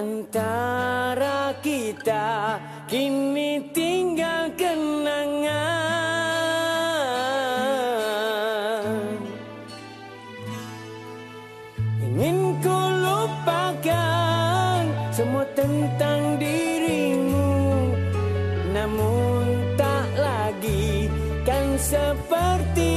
Antara kita Kini tinggal kenangan. Ingin ku lupakan semua tentang dirimu Namun tak lagi kan seperti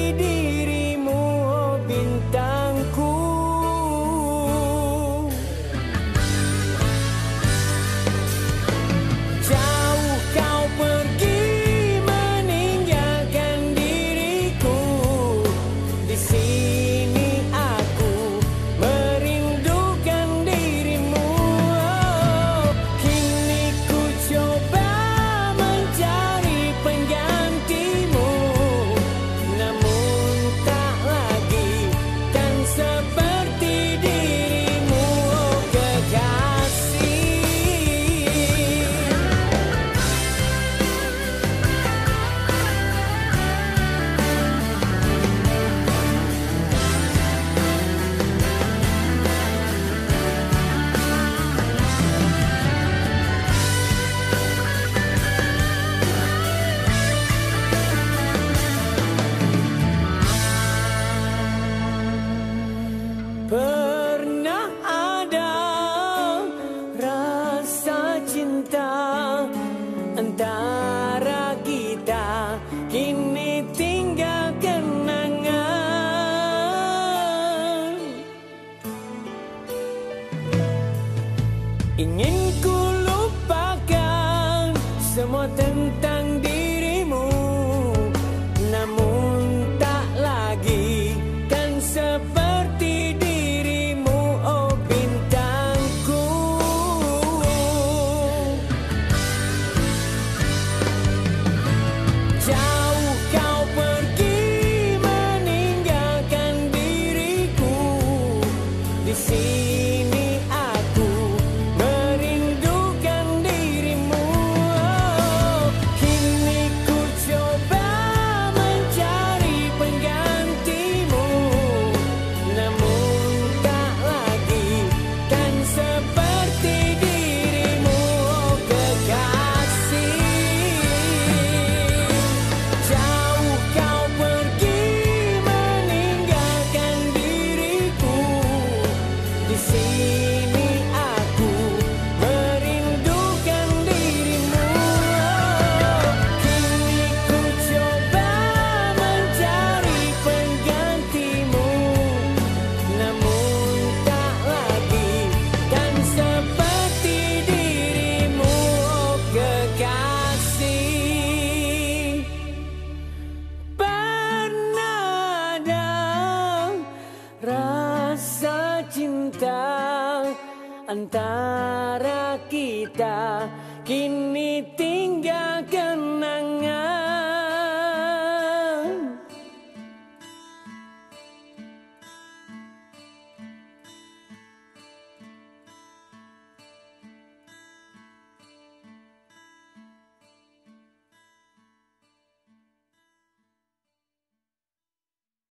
antara kita Kini